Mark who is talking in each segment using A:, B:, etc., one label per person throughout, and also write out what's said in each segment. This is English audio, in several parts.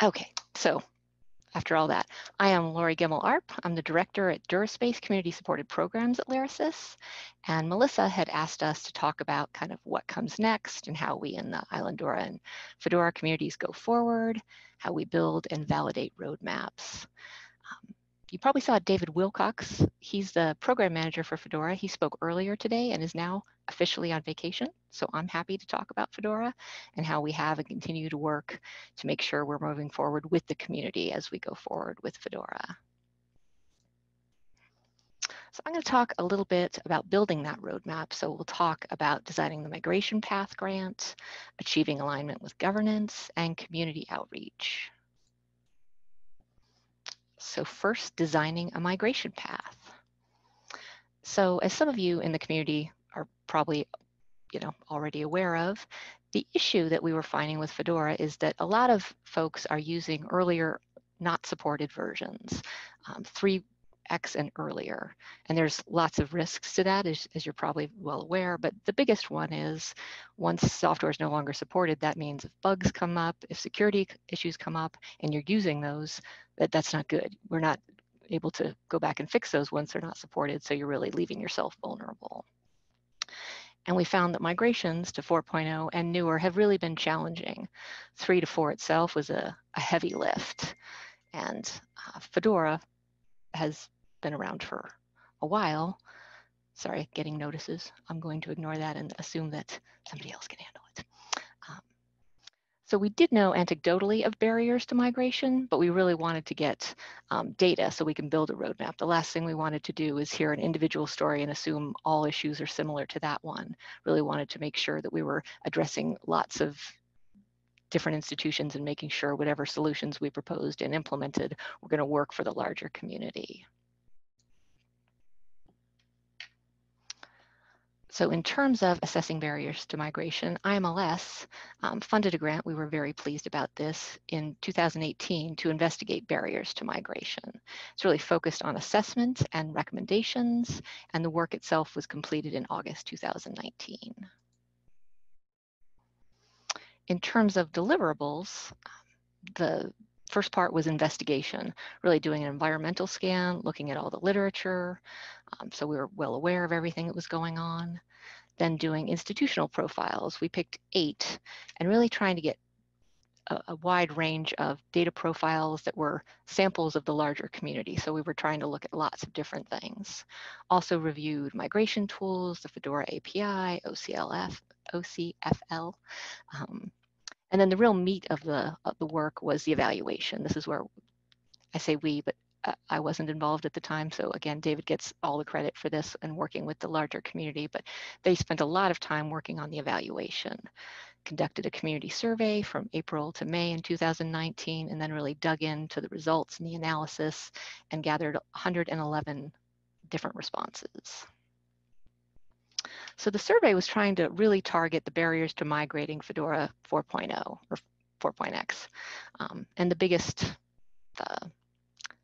A: Okay, so after all that, I am Laurie Gemmill Arp. I'm the director at DuraSpace Community Supported Programs at Lyrasis. And Melissa had asked us to talk about kind of what comes next and how we in the Islandora and Fedora communities go forward, how we build and validate roadmaps. You probably saw David Wilcox. He's the program manager for Fedora. He spoke earlier today and is now officially on vacation. So I'm happy to talk about Fedora and how we have and continue to work to make sure we're moving forward with the community as we go forward with Fedora. So I'm going to talk a little bit about building that roadmap. So we'll talk about designing the migration path grant, achieving alignment with governance, and community outreach. So first, designing a migration path. So as some of you in the community are probably you know, already aware of, the issue that we were finding with Fedora is that a lot of folks are using earlier not supported versions, um, 3x and earlier. And there's lots of risks to that, as, as, you're probably well aware. But the biggest one is once software is no longer supported, that means if bugs come up, if security issues come up, and you're using those, that, that's not good. We're not able to go back and fix those once they're not supported. So you're really leaving yourself vulnerable. And we found that migrations to 4.0 and newer have really been challenging. Three to four itself was a, a heavy lift. And uh, Fedora has been around for a while. Sorry, getting notices. I'm going to ignore that and assume that somebody else can handle it. So we did know anecdotally of barriers to migration, but we really wanted to get um, data so we can build a roadmap. The last thing we wanted to do is hear an individual story and assume all issues are similar to that one. Really wanted to make sure that we were addressing lots of different institutions and making sure whatever solutions we proposed and implemented were going to work for the larger community. So in terms of assessing barriers to migration, IMLS um, funded a grant, we were very pleased about this, in 2018 to investigate barriers to migration. It's really focused on assessment and recommendations, and the work itself was completed in August 2019. In terms of deliverables, the first part was investigation, really doing an environmental scan, looking at all the literature. Um, so we were well aware of everything that was going on. Then doing institutional profiles. We picked eight and really trying to get a, a wide range of data profiles that were samples of the larger community. So we were trying to look at lots of different things. Also reviewed migration tools, the Fedora API, OCLF, OCFL, um, and then the real meat of the, of the work was the evaluation. This is where I say we, but I wasn't involved at the time. So again, David gets all the credit for this and working with the larger community, but they spent a lot of time working on the evaluation, conducted a community survey from April to May in 2019, and then really dug into the results and the analysis and gathered 111 different responses. So the survey was trying to really target the barriers to migrating Fedora 4.0 or 4.x. Um, and the biggest, the,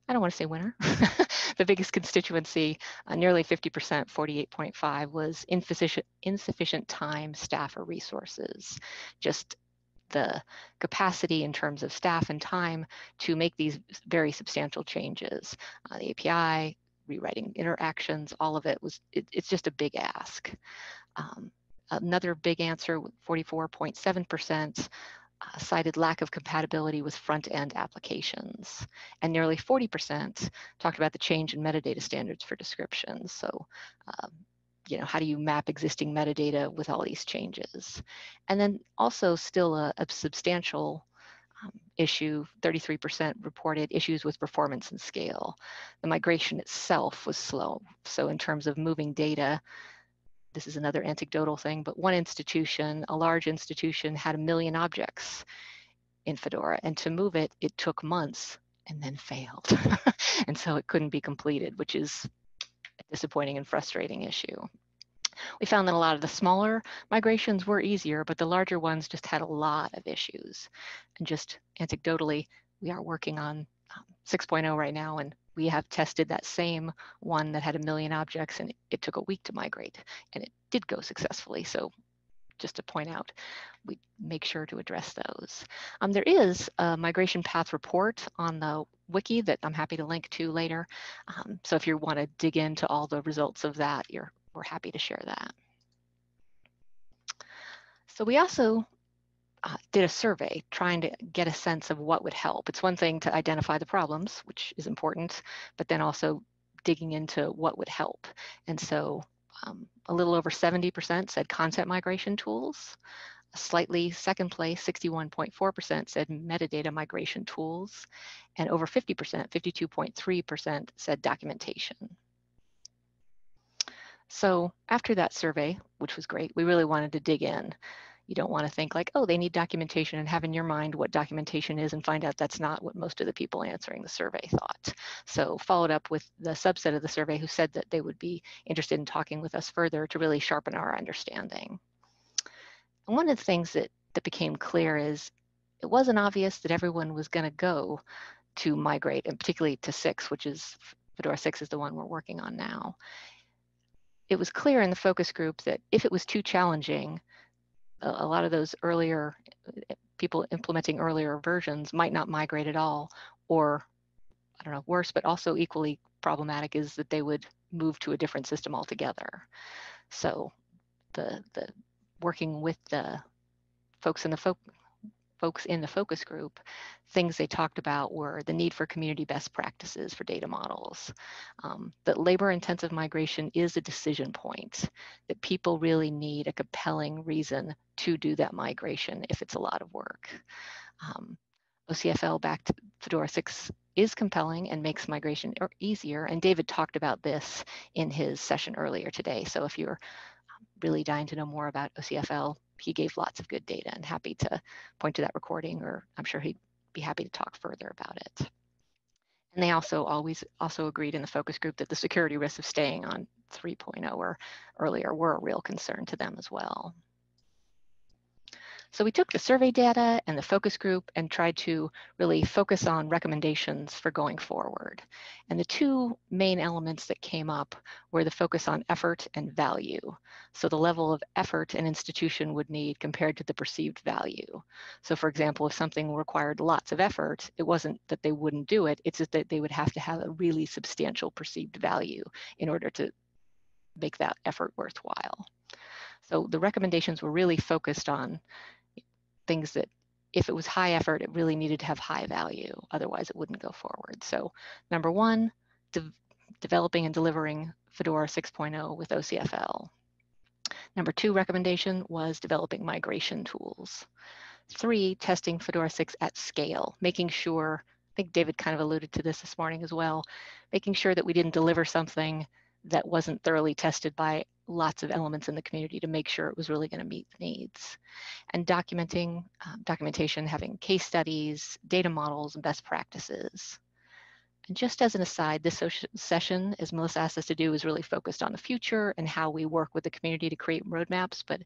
A: I don't want to say winner, the biggest constituency, uh, nearly 50%, 48.5, was insufficient, insufficient time, staff, or resources. Just the capacity in terms of staff and time to make these very substantial changes. Uh, the API, rewriting interactions, all of it was, it, it's just a big ask. Um, another big answer, 44.7%, uh, cited lack of compatibility with front-end applications. And nearly 40% talked about the change in metadata standards for descriptions. So, um, you know, how do you map existing metadata with all these changes? And then also still a, a substantial issue, 33% reported issues with performance and scale. The migration itself was slow. So in terms of moving data, this is another anecdotal thing, but one institution, a large institution, had a million objects in Fedora, and to move it, it took months and then failed. and so it couldn't be completed, which is a disappointing and frustrating issue. We found that a lot of the smaller migrations were easier, but the larger ones just had a lot of issues. And just anecdotally, we are working on um, 6.0 right now, and we have tested that same one that had a million objects, and it took a week to migrate, and it did go successfully. So just to point out, we make sure to address those. Um, there is a migration path report on the wiki that I'm happy to link to later. Um, so if you want to dig into all the results of that, you're, we're happy to share that. So we also uh, did a survey trying to get a sense of what would help. It's one thing to identify the problems, which is important, but then also digging into what would help. And so um, a little over 70% said content migration tools. A slightly second place, 61.4% said metadata migration tools, and over 50%, 52.3% said documentation. So after that survey, which was great, we really wanted to dig in. You don't want to think like, oh, they need documentation and have in your mind what documentation is and find out that's not what most of the people answering the survey thought. So followed up with the subset of the survey who said that they would be interested in talking with us further to really sharpen our understanding. And one of the things that, that became clear is it wasn't obvious that everyone was going to go to migrate, and particularly to six, which is Fedora 6 is the one we're working on now. It was clear in the focus group that if it was too challenging, a lot of those earlier eh, people implementing earlier versions might not migrate at all, or I don't know, worse, but also equally problematic is that they would move to a different system altogether. So the the working with the folks in the folk folks in the focus group, things they talked about were the need for community best practices for data models, um, that labor intensive migration is a decision point, that people really need a compelling reason to do that migration if it's a lot of work. Um, OCFL back to Fedora 6 is compelling and makes migration easier. And David talked about this in his session earlier today. So if you're really dying to know more about OCFL, he gave lots of good data and happy to point to that recording, or I'm sure he'd be happy to talk further about it. And they also always also agreed in the focus group that the security risks of staying on 3.0 or earlier were a real concern to them as well. So we took the survey data and the focus group and tried to really focus on recommendations for going forward. And the two main elements that came up were the focus on effort and value. So the level of effort an institution would need compared to the perceived value. So for example, if something required lots of effort, it wasn't that they wouldn't do it, it's just that they would have to have a really substantial perceived value in order to make that effort worthwhile. So the recommendations were really focused on things that if it was high effort, it really needed to have high value. Otherwise, it wouldn't go forward. So number one, de developing and delivering Fedora 6.0 with OCFL. Number two recommendation was developing migration tools. Three, testing Fedora 6 at scale, making sure, I think David kind of alluded to this this morning as well, making sure that we didn't deliver something that wasn't thoroughly tested by lots of elements in the community to make sure it was really going to meet the needs. And documenting, um, documentation, having case studies, data models, and best practices. And just as an aside, this session, as Melissa asked us to do, is really focused on the future and how we work with the community to create roadmaps. But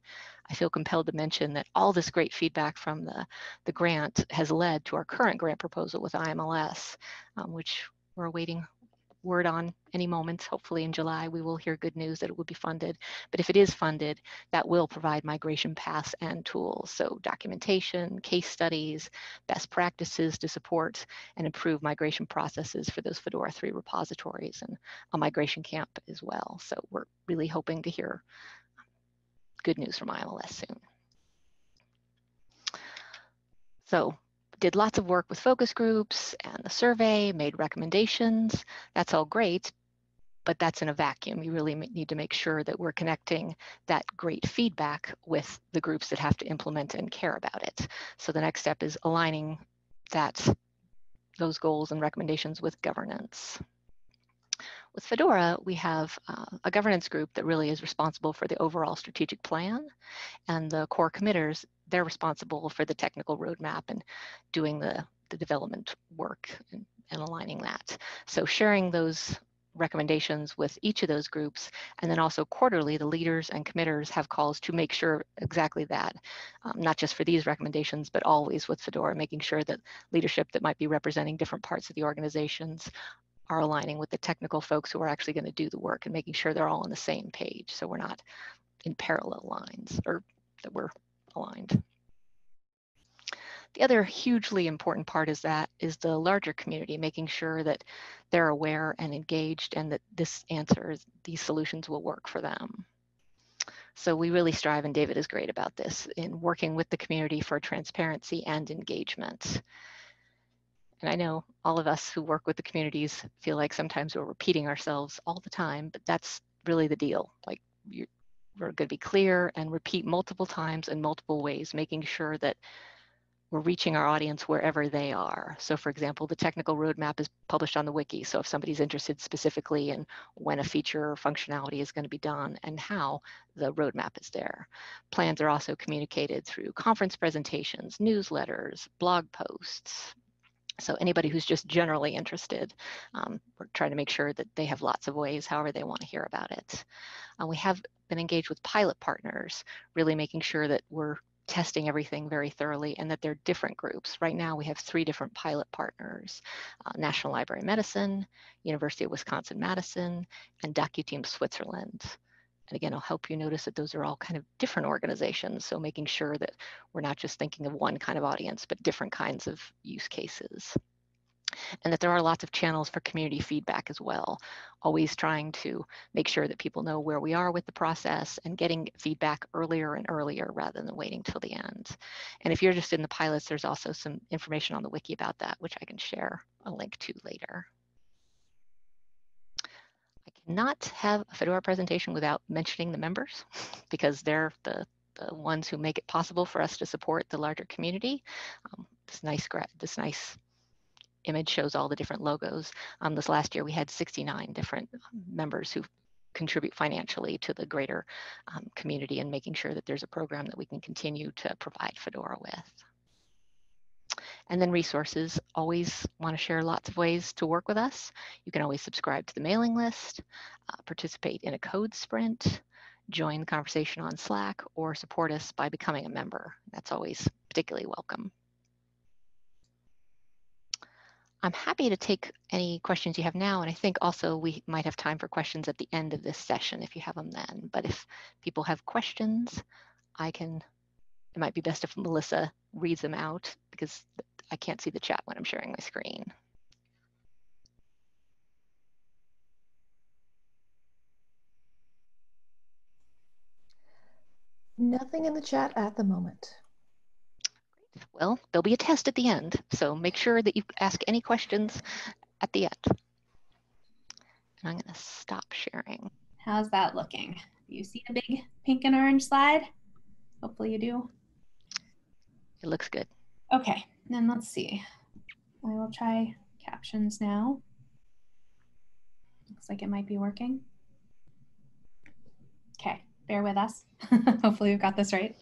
A: I feel compelled to mention that all this great feedback from the, the grant has led to our current grant proposal with IMLS, um, which we're awaiting word on any moment. Hopefully in July, we will hear good news that it will be funded. But if it is funded, that will provide migration paths and tools. So documentation, case studies, best practices to support and improve migration processes for those Fedora 3 repositories and a migration camp as well. So we're really hoping to hear good news from IMLS soon. So did lots of work with focus groups and the survey, made recommendations. That's all great, but that's in a vacuum. You really need to make sure that we're connecting that great feedback with the groups that have to implement and care about it. So the next step is aligning that those goals and recommendations with governance. With Fedora, we have uh, a governance group that really is responsible for the overall strategic plan, and the core committers, they're responsible for the technical roadmap and doing the, the development work and, and aligning that. So sharing those recommendations with each of those groups. And then also quarterly, the leaders and committers have calls to make sure exactly that, um, not just for these recommendations, but always with Fedora, making sure that leadership that might be representing different parts of the organizations are aligning with the technical folks who are actually going to do the work and making sure they're all on the same page so we're not in parallel lines or that we're aligned. The other hugely important part is that is the larger community, making sure that they're aware and engaged and that this answer, these solutions will work for them. So we really strive, and David is great about this, in working with the community for transparency and engagement. And I know all of us who work with the communities feel like sometimes we're repeating ourselves all the time, but that's really the deal. Like we're going to be clear and repeat multiple times in multiple ways, making sure that we're reaching our audience wherever they are. So for example, the technical roadmap is published on the wiki. So if somebody's interested specifically in when a feature or functionality is going to be done and how, the roadmap is there. Plans are also communicated through conference presentations, newsletters, blog posts. So anybody who's just generally interested, um, we're trying to make sure that they have lots of ways, however they want to hear about it. Uh, we have been engaged with pilot partners, really making sure that we're testing everything very thoroughly and that they're different groups. Right now we have three different pilot partners, uh, National Library of Medicine, University of Wisconsin-Madison, and DocuTeam Switzerland. And again, I'll help you notice that those are all kind of different organizations. So making sure that we're not just thinking of one kind of audience, but different kinds of use cases and that there are lots of channels for community feedback as well. Always trying to make sure that people know where we are with the process and getting feedback earlier and earlier rather than waiting till the end. And if you're just in the pilots, there's also some information on the wiki about that, which I can share a link to later. Cannot have a Fedora presentation without mentioning the members because they're the the ones who make it possible for us to support the larger community. Um, this nice, this nice image shows all the different logos. Um, this last year we had 69 different members who contribute financially to the greater um, community and making sure that there's a program that we can continue to provide Fedora with. And then resources, always want to share lots of ways to work with us. You can always subscribe to the mailing list, uh, participate in a code sprint, join the conversation on Slack, or support us by becoming a member. That's always particularly welcome. I'm happy to take any questions you have now, and I think also we might have time for questions at the end of this session if you have them then. But if people have questions, I can, it might be best if Melissa reads them out because I can't see the chat when I'm sharing my screen.
B: Nothing in the chat at the moment.
A: Well, there'll be a test at the end, so make sure that you ask any questions at the end. And I'm going to stop sharing.
C: How's that looking? Do you see a big pink and orange slide? Hopefully you do.
A: It looks good.
C: Okay, then let's see. I will try captions now. Looks like it might be working. Okay, bear with us. Hopefully we've got this right.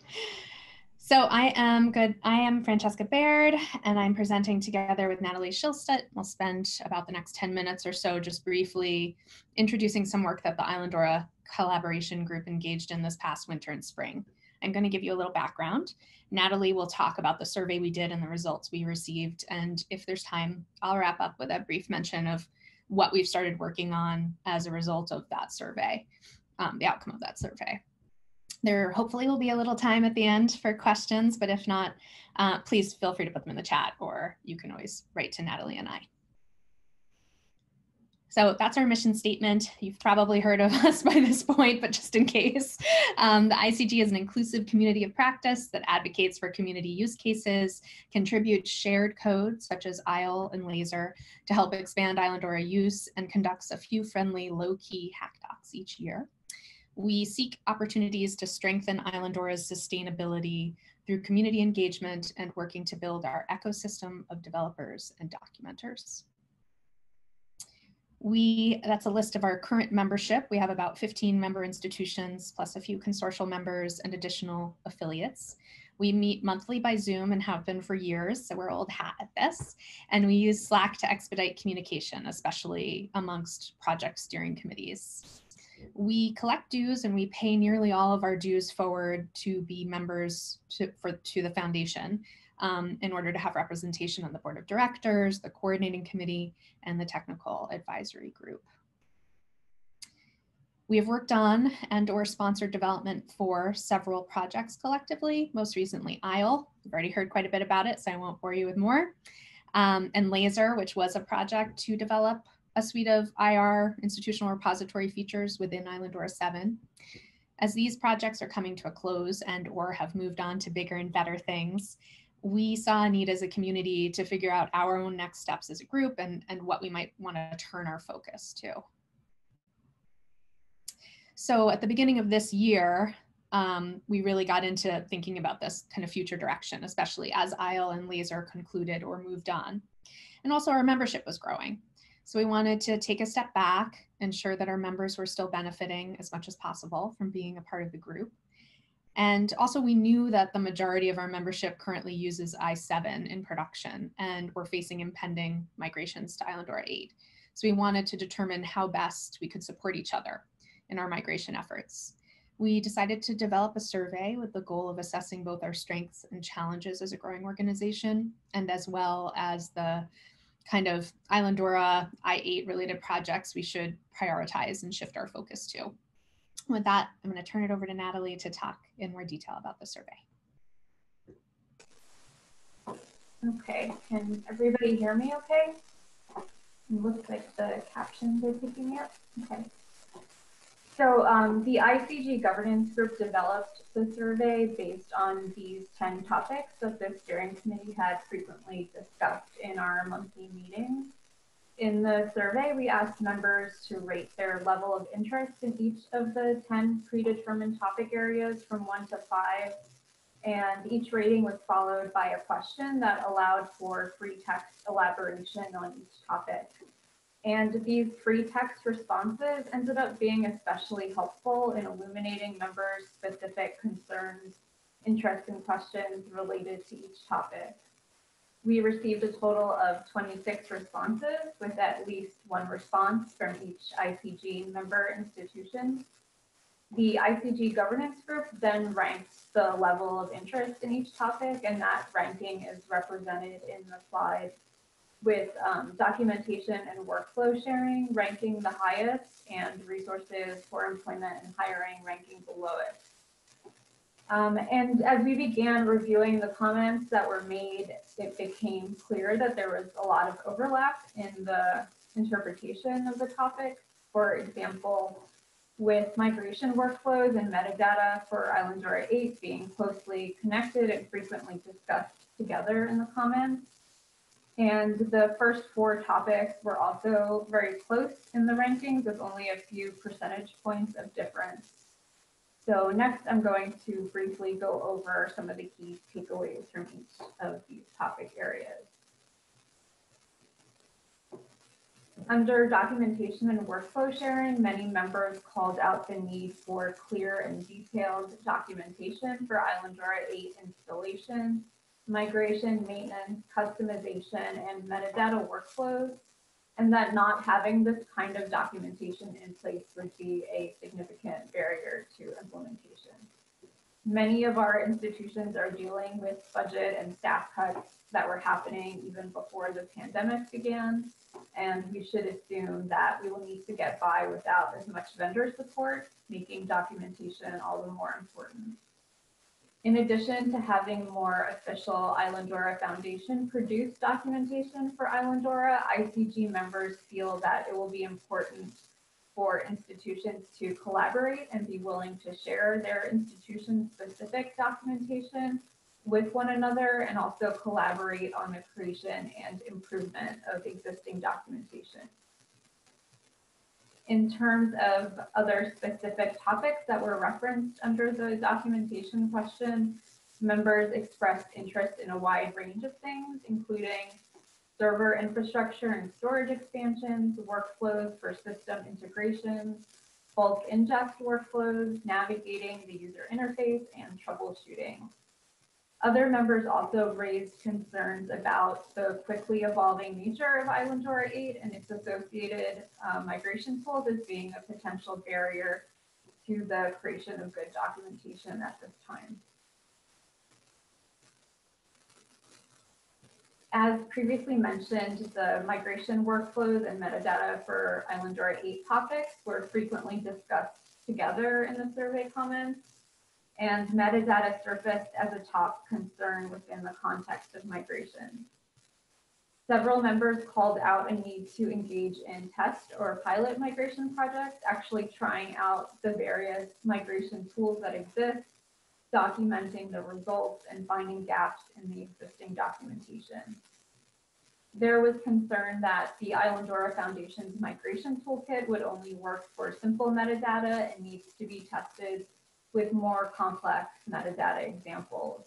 C: So I am good. I am Francesca Baird, and I'm presenting together with Natalie Schilstedt. We'll spend about the next 10 minutes or so just briefly introducing some work that the Islandora collaboration group engaged in this past winter and spring. I'm going to give you a little background. Natalie will talk about the survey we did and the results we received. And if there's time, I'll wrap up with a brief mention of what we've started working on as a result of that survey, um, the outcome of that survey. There hopefully will be a little time at the end for questions, but if not, uh, please feel free to put them in the chat or you can always write to Natalie and I. So that's our mission statement. You've probably heard of us by this point, but just in case. Um, the ICG is an inclusive community of practice that advocates for community use cases, contributes shared code such as ISLE and Laser to help expand Islandora use, and conducts a few friendly low-key hack talks each year. We seek opportunities to strengthen Islandora's sustainability through community engagement and working to build our ecosystem of developers and documenters. We, that's a list of our current membership. We have about 15 member institutions, plus a few consortial members and additional affiliates. We meet monthly by Zoom and have been for years, so we're old hat at this. And we use Slack to expedite communication, especially amongst project steering committees we collect dues and we pay nearly all of our dues forward to be members to, for, to the foundation um, in order to have representation on the board of directors, the coordinating committee, and the technical advisory group. We have worked on and or sponsored development for several projects collectively, most recently ISLE. You've already heard quite a bit about it, so I won't bore you with more. Um, and LASER, which was a project to develop a suite of IR institutional repository features within Islandora 7. As these projects are coming to a close and or have moved on to bigger and better things, we saw a need as a community to figure out our own next steps as a group and, and what we might want to turn our focus to. So at the beginning of this year, um, we really got into thinking about this kind of future direction, especially as ISLE and LASER concluded or moved on. And also our membership was growing. So we wanted to take a step back, ensure that our members were still benefiting as much as possible from being a part of the group. And also we knew that the majority of our membership currently uses i7 in production and we're facing impending migrations to Islandora 8. So we wanted to determine how best we could support each other in our migration efforts. We decided to develop a survey with the goal of assessing both our strengths and challenges as a growing organization, and as well as the kind of Islandora I8 related projects we should prioritize and shift our focus to. With that, I'm going to turn it over to Natalie to talk in more detail about the survey.
D: Okay, can everybody hear me okay? It looks like the captions are picking up. Okay. So um, the ICG governance group developed the survey based on these 10 topics that the steering committee had frequently discussed in our monthly meetings. In the survey, we asked members to rate their level of interest in each of the 10 predetermined topic areas from one to five. And each rating was followed by a question that allowed for free text elaboration on each topic. And these free text responses ended up being especially helpful in illuminating members' specific concerns, interests, and questions related to each topic. We received a total of 26 responses with at least one response from each ICG member institution. The ICG governance group then ranks the level of interest in each topic, and that ranking is represented in the slide with um, documentation and workflow sharing ranking the highest and resources for employment and hiring ranking below it. Um, and as we began reviewing the comments that were made, it became clear that there was a lot of overlap in the interpretation of the topic. For example, with migration workflows and metadata for Islandora 8 being closely connected and frequently discussed together in the comments, and the first four topics were also very close in the rankings with only a few percentage points of difference. So next I'm going to briefly go over some of the key takeaways from each of these topic areas. Under documentation and workflow sharing, many members called out the need for clear and detailed documentation for Islandora 8 installation migration, maintenance, customization, and metadata workflows, and that not having this kind of documentation in place would be a significant barrier to implementation. Many of our institutions are dealing with budget and staff cuts that were happening even before the pandemic began, and we should assume that we will need to get by without as much vendor support, making documentation all the more important. In addition to having more official Islandora Foundation produced documentation for Islandora, ICG members feel that it will be important for institutions to collaborate and be willing to share their institution specific documentation with one another and also collaborate on the creation and improvement of existing documentation in terms of other specific topics that were referenced under the documentation question, members expressed interest in a wide range of things, including server infrastructure and storage expansions, workflows for system integrations, bulk ingest workflows, navigating the user interface, and troubleshooting. Other members also raised concerns about the quickly evolving nature of Islandora 8 and its associated uh, migration tools as being a potential barrier to the creation of good documentation at this time. As previously mentioned, the migration workflows and metadata for Islandora 8 topics were frequently discussed together in the survey comments, and metadata surfaced as a top concern within the context of migration. Several members called out a need to engage in test or pilot migration projects, actually trying out the various migration tools that exist, documenting the results and finding gaps in the existing documentation. There was concern that the Islandora Foundation's migration toolkit would only work for simple metadata and needs to be tested with more complex metadata examples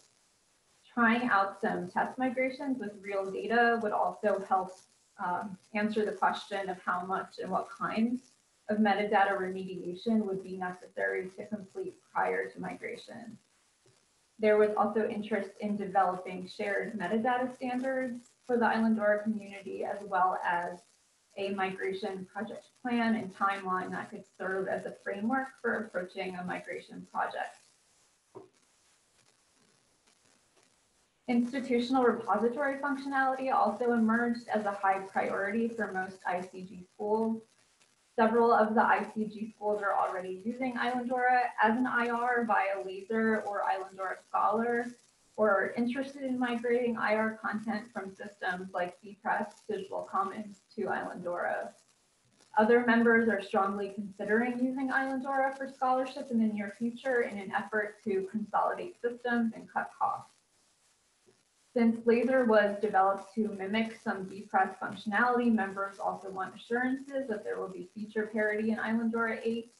D: trying out some test migrations with real data would also help um, answer the question of how much and what kinds of metadata remediation would be necessary to complete prior to migration. There was also interest in developing shared metadata standards for the Islandora community, as well as a migration project plan and timeline that could serve as a framework for approaching a migration project. Institutional repository functionality also emerged as a high priority for most ICG schools. Several of the ICG schools are already using Islandora as an IR via Laser or Islandora Scholar, or are interested in migrating IR content from systems like Bepress Digital Commons to Islandora. Other members are strongly considering using Islandora for scholarship in the near future in an effort to consolidate systems and cut costs. Since Laser was developed to mimic some Bepress functionality, members also want assurances that there will be feature parity in Islandora 8.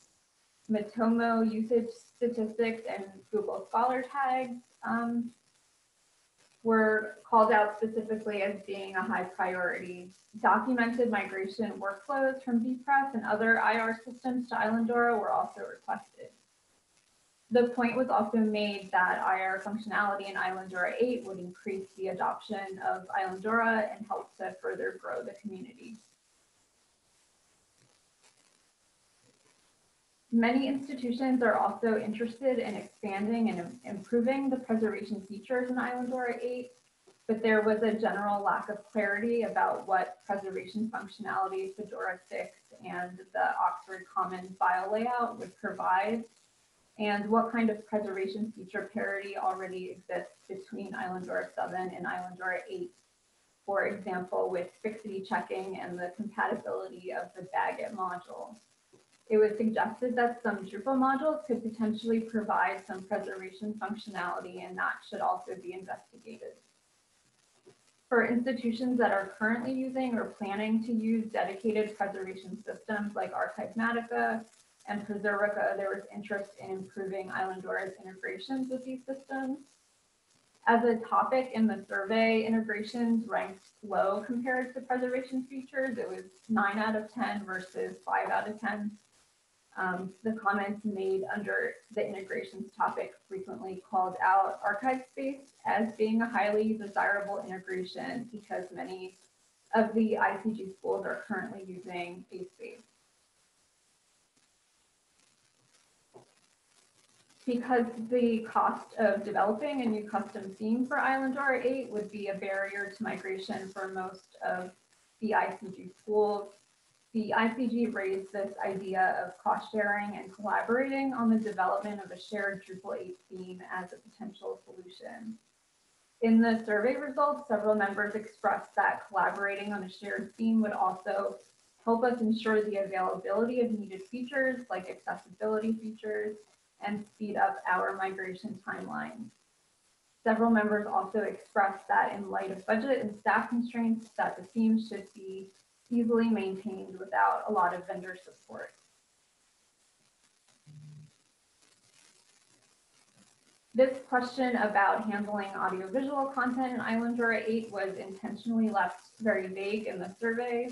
D: Matomo usage statistics and Google Scholar tags um, were called out specifically as being a high priority. Documented migration workflows from Bepress and other IR systems to Islandora were also requested. The point was also made that IR functionality in Islandora 8 would increase the adoption of Islandora and help to further grow the community. Many institutions are also interested in expanding and improving the preservation features in Islandora 8, but there was a general lack of clarity about what preservation functionality Fedora 6 and the Oxford Commons file layout would provide and what kind of preservation feature parity already exists between Islandora 7 and Islandora 8. For example, with fixity checking and the compatibility of the BagIt module. It was suggested that some Drupal modules could potentially provide some preservation functionality and that should also be investigated. For institutions that are currently using or planning to use dedicated preservation systems like Archivematica, and Preservica, there was interest in improving Islandora's integrations with these systems. As a topic in the survey, integrations ranked low compared to preservation features. It was nine out of 10 versus five out of 10. Um, the comments made under the integrations topic frequently called out ArchivesSpace as being a highly desirable integration because many of the ICG schools are currently using ASpace. because the cost of developing a new custom theme for Islandora 8 would be a barrier to migration for most of the ICG schools. The ICG raised this idea of cost sharing and collaborating on the development of a shared Drupal 8 theme as a potential solution. In the survey results, several members expressed that collaborating on a shared theme would also help us ensure the availability of needed features like accessibility features and speed up our migration timeline. Several members also expressed that in light of budget and staff constraints, that the theme should be easily maintained without a lot of vendor support. This question about handling audiovisual content in Islandora 8 was intentionally left very vague in the survey,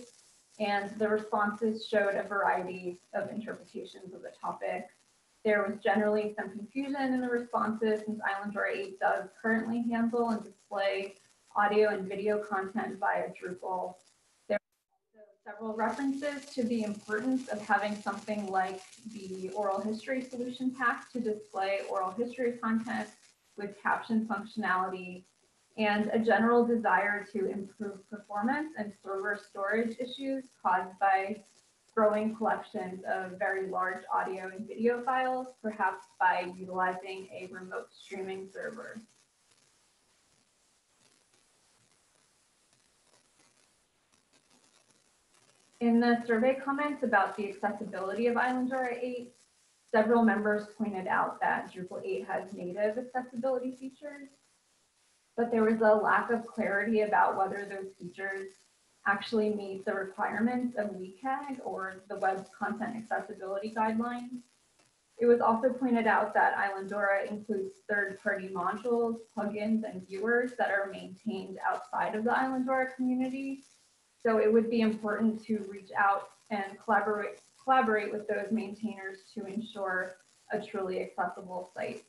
D: and the responses showed a variety of interpretations of the topic. There was generally some confusion in the responses since Islandora 8 does currently handle and display audio and video content via Drupal. Several references to the importance of having something like the oral history solution pack to display oral history content with caption functionality and a general desire to improve performance and server storage issues caused by growing collections of very large audio and video files, perhaps by utilizing a remote streaming server. In the survey comments about the accessibility of Islandora 8, several members pointed out that Drupal 8 has native accessibility features, but there was a lack of clarity about whether those features actually meet the requirements of WCAG or the Web content accessibility guidelines. It was also pointed out that Islandora includes third-party modules, plugins, and viewers that are maintained outside of the Islandora community. So it would be important to reach out and collaborate, collaborate with those maintainers to ensure a truly accessible site.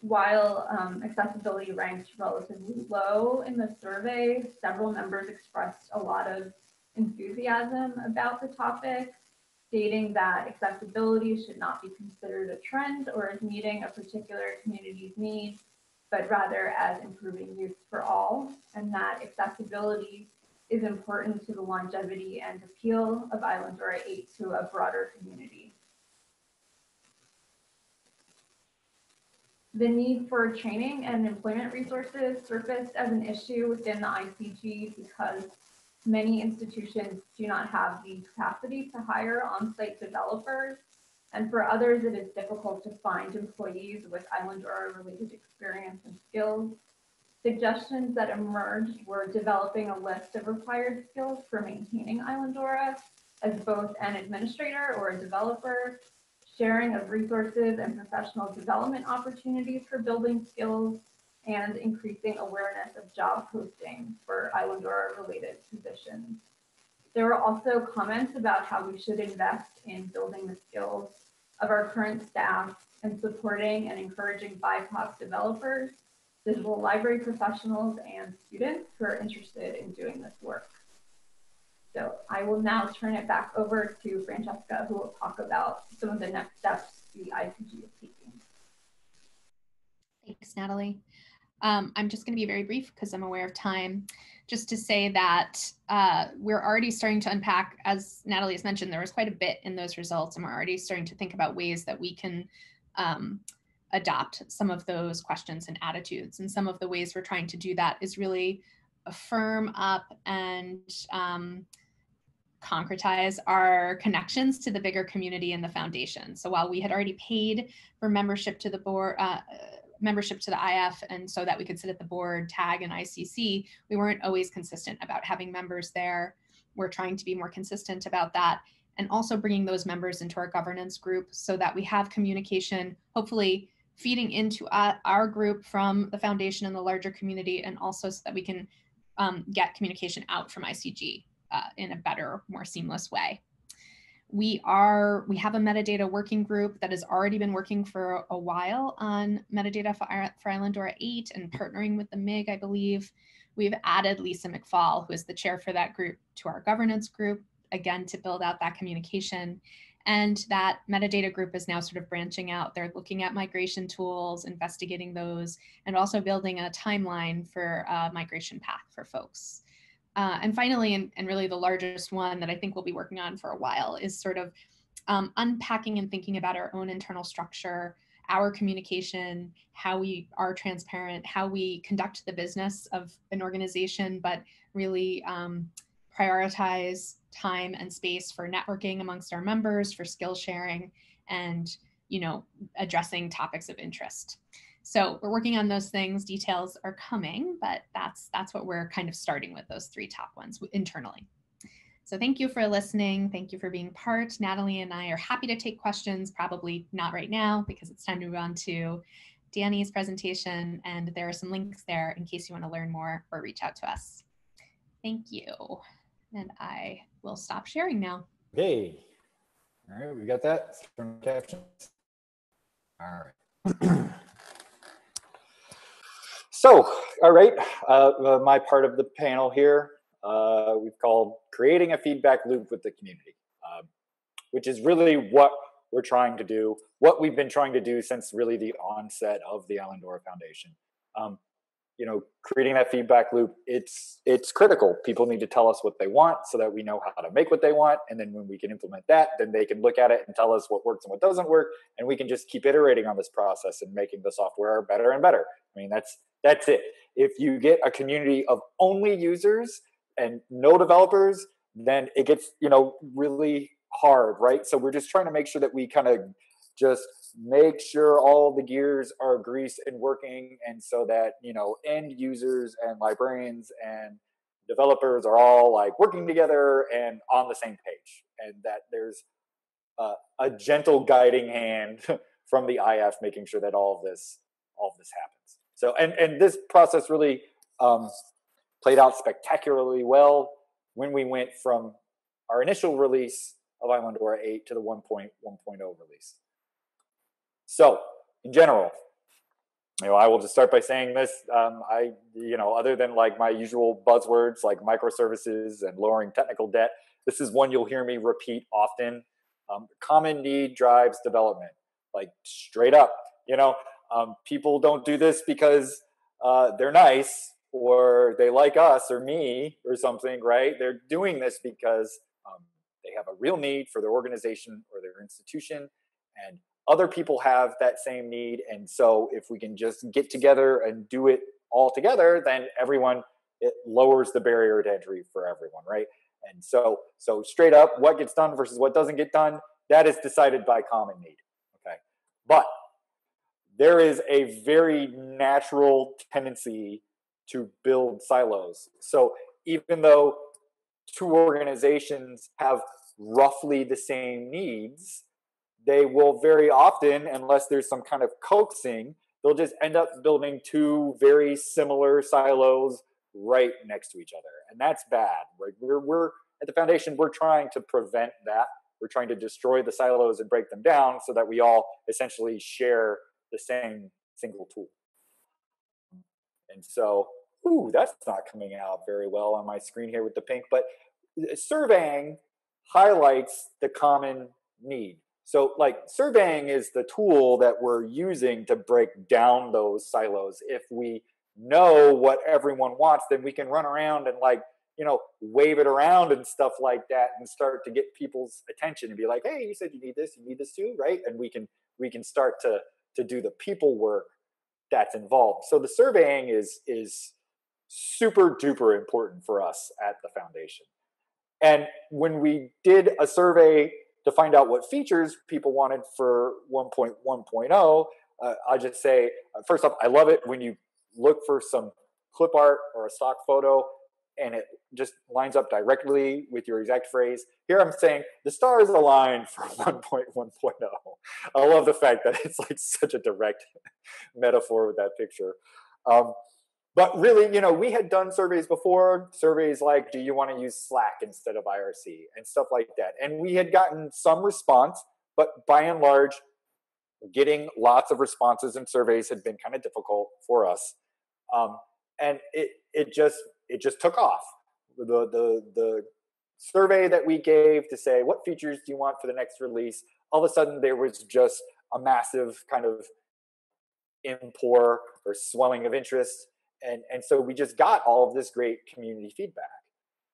D: While um, accessibility ranked relatively low in the survey, several members expressed a lot of enthusiasm about the topic, stating that accessibility should not be considered a trend or as meeting a particular community's needs, but rather as improving use for all, and that accessibility is important to the longevity and appeal of Islandora 8 to a broader community. The need for training and employment resources surfaced as an issue within the ICG because many institutions do not have the capacity to hire on-site developers. And for others, it is difficult to find employees with Islandora related experience and skills. Suggestions that emerged were developing a list of required skills for maintaining Islandora as both an administrator or a developer sharing of resources and professional development opportunities for building skills, and increasing awareness of job postings for Islandora related positions. There were also comments about how we should invest in building the skills of our current staff and supporting and encouraging BIPOC developers, digital library professionals, and students who are interested in doing this work. So I will now turn it back over to Francesca, who will talk about some of the next steps the ICG is taking.
C: Thanks, Natalie. Um, I'm just going to be very brief because I'm aware of time. Just to say that uh, we're already starting to unpack, as Natalie has mentioned, there was quite a bit in those results, and we're already starting to think about ways that we can um, adopt some of those questions and attitudes. And some of the ways we're trying to do that is really firm up and um, concretize our connections to the bigger community and the foundation. So while we had already paid for membership to the board, uh, membership to the IF, and so that we could sit at the board, tag, and ICC, we weren't always consistent about having members there. We're trying to be more consistent about that and also bringing those members into our governance group so that we have communication, hopefully feeding into uh, our group from the foundation and the larger community, and also so that we can um, get communication out from ICG uh, in a better, more seamless way. We are we have a metadata working group that has already been working for a while on metadata for, for Islandora 8 and partnering with the MIG, I believe. We've added Lisa McFall, who is the chair for that group, to our governance group, again, to build out that communication. And that metadata group is now sort of branching out. They're looking at migration tools, investigating those, and also building a timeline for a migration path for folks. Uh, and finally, and, and really the largest one that I think we'll be working on for a while is sort of um, unpacking and thinking about our own internal structure, our communication, how we are transparent, how we conduct the business of an organization, but really um, prioritize time and space for networking amongst our members, for skill sharing, and you know addressing topics of interest. So we're working on those things. Details are coming, but that's that's what we're kind of starting with those three top ones internally. So thank you for listening. Thank you for being part. Natalie and I are happy to take questions, probably not right now because it's time to move on to Danny's presentation. And there are some links there in case you want to learn more or reach out to us. Thank you. And I will stop sharing now.
E: Okay. All right, we got that. Captions. All right. So, all right, uh, uh, my part of the panel here, uh, we've called creating a feedback loop with the community, um, which is really what we're trying to do, what we've been trying to do since really the onset of the Islandora Foundation. Um, you know creating that feedback loop it's it's critical. People need to tell us what they want so that we know how to make what they want. And then when we can implement that then they can look at it and tell us what works and what doesn't work. And we can just keep iterating on this process and making the software better and better. I mean that's that's it. If you get a community of only users and no developers then it gets you know really hard right? So we're just trying to make sure that we kind of just make sure all the gears are greased and working and so that you know end users and librarians and developers are all like working together and on the same page and that there's uh, a gentle guiding hand from the if making sure that all of this all of this happens. So and and this process really um, played out spectacularly well when we went from our initial release of Islandora 8 to the 1.1.0 release so, in general, you know, I will just start by saying this. Um, I, you know, other than like my usual buzzwords like microservices and lowering technical debt, this is one you'll hear me repeat often. Um, common need drives development, like straight up. You know, um, people don't do this because uh, they're nice or they like us or me or something, right? They're doing this because um, they have a real need for their organization or their institution, and other people have that same need. And so if we can just get together and do it all together then everyone it lowers the barrier to entry for everyone right? And so so straight up what gets done versus what doesn't get done that is decided by common need okay? But there is a very natural tendency to build silos. So even though two organizations have roughly the same needs they will very often, unless there's some kind of coaxing, they'll just end up building two very similar silos right next to each other. And that's bad. Right? We're, we're at the foundation, we're trying to prevent that. We're trying to destroy the silos and break them down so that we all essentially share the same single tool. And so, ooh, that's not coming out very well on my screen here with the pink, but uh, surveying highlights the common need. So, like, surveying is the tool that we're using to break down those silos. If we know what everyone wants, then we can run around and, like, you know, wave it around and stuff like that and start to get people's attention and be like, hey, you said you need this, you need this too, right? And we can we can start to to do the people work that's involved. So the surveying is is super duper important for us at the foundation. And when we did a survey to find out what features people wanted for 1.1.0, uh, I just say, uh, first off, I love it when you look for some clip art or a stock photo and it just lines up directly with your exact phrase. Here I'm saying the stars align for 1.1.0. I love the fact that it's like such a direct metaphor with that picture. Um, but really, you know, we had done surveys before, surveys like, do you want to use Slack instead of IRC and stuff like that. And we had gotten some response, but by and large, getting lots of responses and surveys had been kind of difficult for us. Um, and it, it just, it just took off. The, the, the survey that we gave to say, what features do you want for the next release? All of a sudden there was just a massive kind of import or swelling of interest and and so we just got all of this great community feedback.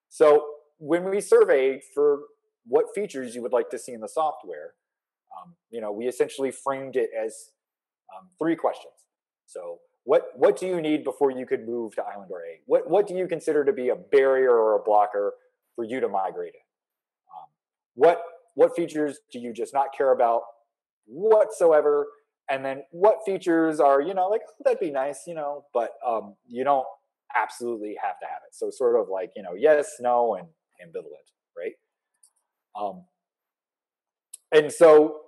E: So when we surveyed for what features you would like to see in the software um, you know we essentially framed it as um, three questions. So what what do you need before you could move to Islandora 8 what what do you consider to be a barrier or a blocker for you to migrate it um, what what features do you just not care about whatsoever and then what features are you know like oh, that'd be nice you know but um, you don't absolutely have to have it. So sort of like you know yes no and ambivalent right? Um, and so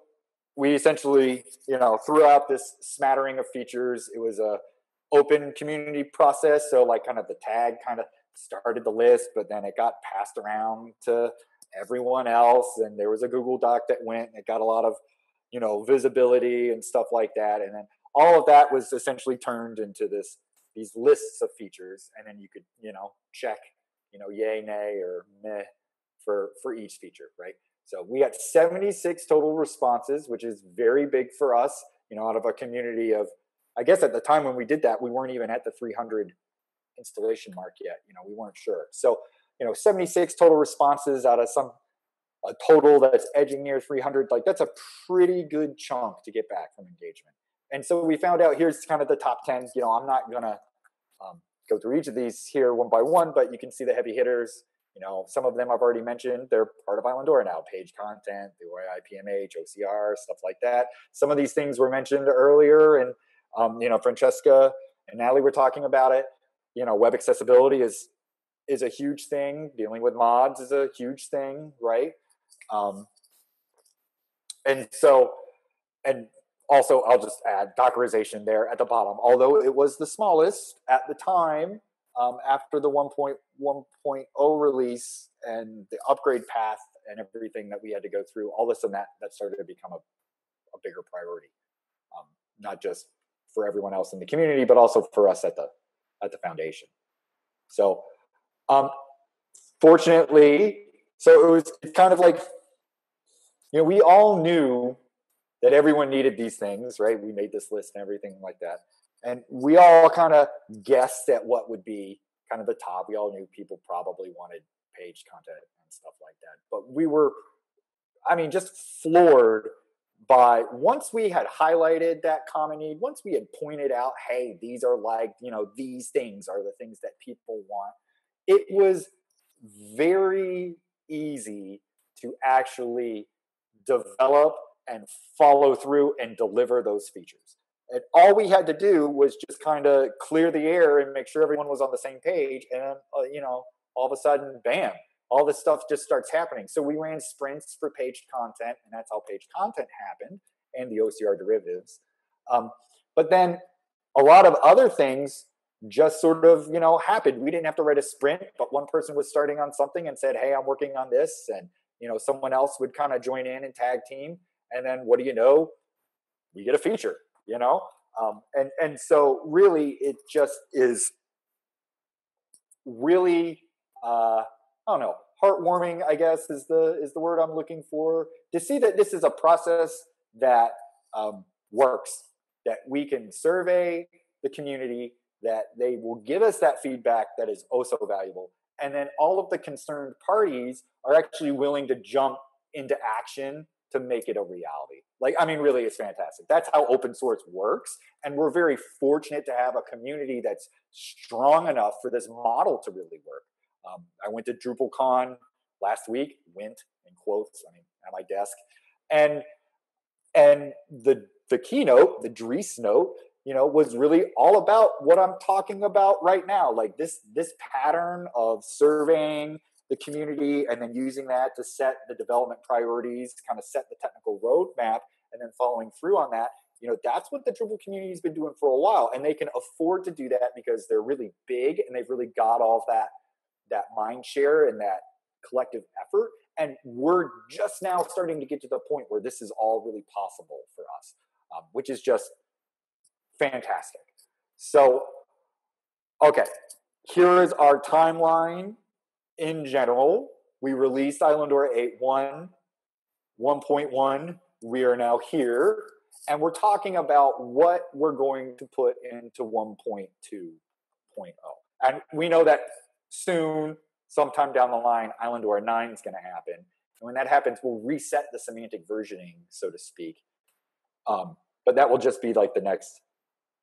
E: we essentially you know threw out this smattering of features. It was a open community process so like kind of the TAG kind of started the list but then it got passed around to everyone else and there was a google doc that went and it got a lot of you know visibility and stuff like that and then all of that was essentially turned into this these lists of features and then you could you know check you know yay nay or meh for for each feature right so we got 76 total responses which is very big for us you know out of a community of I guess at the time when we did that, we weren't even at the 300 installation mark yet. You know, we weren't sure. So, you know, 76 total responses out of some a total that's edging near 300. Like that's a pretty good chunk to get back from engagement. And so we found out here's kind of the top 10. You know, I'm not gonna um, go through each of these here one by one, but you can see the heavy hitters. You know, some of them I've already mentioned. They're part of Islandora now. Page content, the OAI-PMH, OCR, stuff like that. Some of these things were mentioned earlier, and um, you know, Francesca and Natalie were talking about it. You know, web accessibility is is a huge thing. Dealing with MODS is a huge thing, right? Um, and so, and also, I'll just add Dockerization there at the bottom. Although it was the smallest at the time, um, after the 1.1.0 release and the upgrade path and everything that we had to go through, all this and that that started to become a, a bigger priority, um, not just for everyone else in the community, but also for us at the at the foundation. So, um, fortunately, so it was kind of like you know we all knew that everyone needed these things, right? We made this list and everything like that. And we all kind of guessed at what would be kind of the top. We all knew people probably wanted page content and stuff like that. But we were, I mean, just floored by once we had highlighted that common need, once we had pointed out, hey, these are like, you know, these things are the things that people want, it was very easy to actually develop and follow through and deliver those features. And all we had to do was just kind of clear the air and make sure everyone was on the same page. And, uh, you know, all of a sudden, bam, all this stuff just starts happening. So we ran sprints for page content, and that's how page content happened and the OCR derivatives. Um, but then a lot of other things just sort of, you know, happened. We didn't have to write a sprint, but one person was starting on something and said, hey, I'm working on this. And, you know, someone else would kind of join in and tag team and then what do you know? We get a feature, you know, um, and and so really it just is really uh, I don't know heartwarming. I guess is the is the word I'm looking for to see that this is a process that um, works. That we can survey the community, that they will give us that feedback that is also oh valuable, and then all of the concerned parties are actually willing to jump into action to make it a reality. Like, I mean, really, it's fantastic. That's how open source works. And we're very fortunate to have a community that's strong enough for this model to really work. Um, I went to DrupalCon last week, went in quotes, I mean, at my desk. And and the the keynote, the Dries note, you know, was really all about what I'm talking about right now. Like this this pattern of surveying the community and then using that to set the development priorities, kind of set the technical roadmap, and then following through on that. You know, that's what the Drupal community has been doing for a while, and they can afford to do that because they're really big and they've really got all that that mind share and that collective effort. And we're just now starting to get to the point where this is all really possible for us, um, which is just fantastic. So, okay, here is our timeline in general, we released Islandora 8.1, 1.1. We are now here, and we're talking about what we're going to put into 1.2.0. And we know that soon, sometime down the line, Islandora 9 is going to happen. And when that happens, we'll reset the semantic versioning, so to speak. Um, but that will just be like the next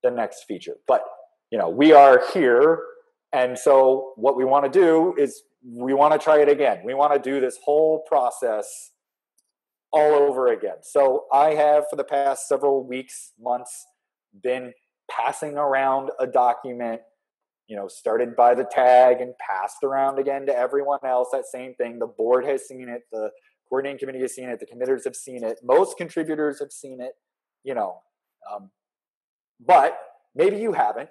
E: the next feature. But you know, we are here, and so what we want to do is we want to try it again. We want to do this whole process all over again. So I have for the past several weeks, months, been passing around a document, you know, started by the TAG and passed around again to everyone else. That same thing. The board has seen it, the coordinating committee has seen it, the committers have seen it, most contributors have seen it, you know. Um, but maybe you haven't.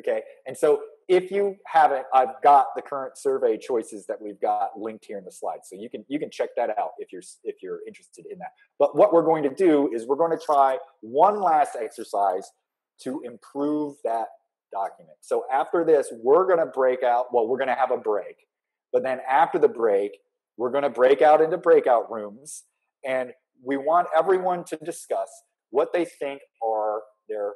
E: Okay. And so if you haven't, I've got the current survey choices that we've got linked here in the slide. So you can you can check that out if you're if you're interested in that. But what we're going to do is we're going to try one last exercise to improve that document. So after this, we're going to break out, well, we're going to have a break. But then after the break, we're going to break out into breakout rooms and we want everyone to discuss what they think are their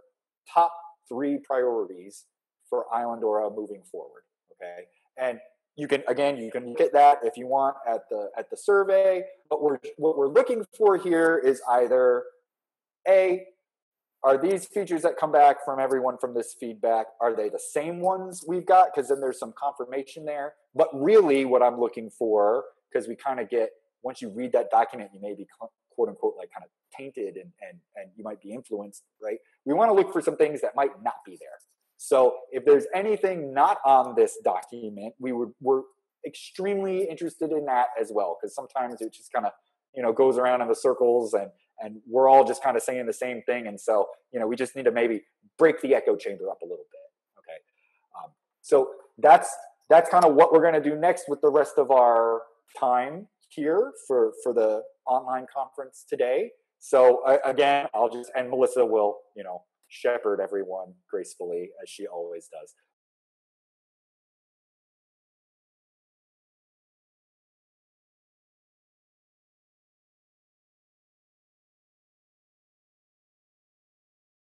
E: top three priorities for Islandora moving forward. Okay, and you can again you can look at that if you want at the at the survey. But we're what we're looking for here is either a are these features that come back from everyone from this feedback are they the same ones we've got because then there's some confirmation there but really what i'm looking for because we kind of get once you read that document you may be quote unquote like kind of tainted and and and you might be influenced right? We want to look for some things that might not be there. So if there's anything not on this document we would we're extremely interested in that as well because sometimes it just kind of you know goes around in the circles and and we're all just kind of saying the same thing. And so you know we just need to maybe break the echo chamber up a little bit okay? Um, so that's that's kind of what we're going to do next with the rest of our time here for for the online conference today so uh, again i'll just and melissa will you know shepherd everyone gracefully as she always does